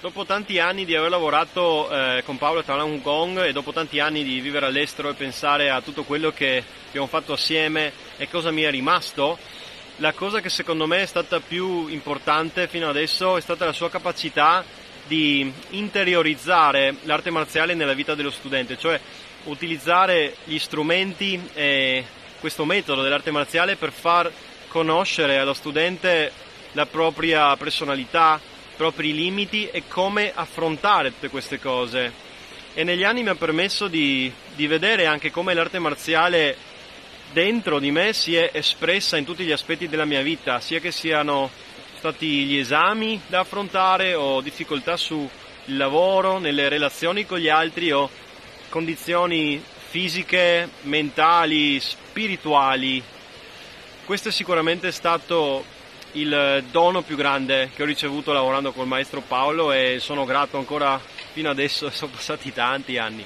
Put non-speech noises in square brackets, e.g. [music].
Dopo tanti anni di aver lavorato eh, con Paolo a Hong Kong e dopo tanti anni di vivere all'estero e pensare a tutto quello che abbiamo fatto assieme e cosa mi è rimasto, la cosa che secondo me è stata più importante fino adesso è stata la sua capacità di interiorizzare l'arte marziale nella vita dello studente, cioè utilizzare gli strumenti e questo metodo dell'arte marziale per far conoscere allo studente la propria personalità, propri limiti e come affrontare tutte queste cose. E negli anni mi ha permesso di, di vedere anche come l'arte marziale dentro di me si è espressa in tutti gli aspetti della mia vita, sia che siano stati gli esami da affrontare o difficoltà sul lavoro, nelle relazioni con gli altri o condizioni fisiche, mentali, spirituali. Questo è sicuramente stato il dono più grande che ho ricevuto lavorando col maestro Paolo e sono grato ancora fino adesso, [laughs] sono passati tanti anni.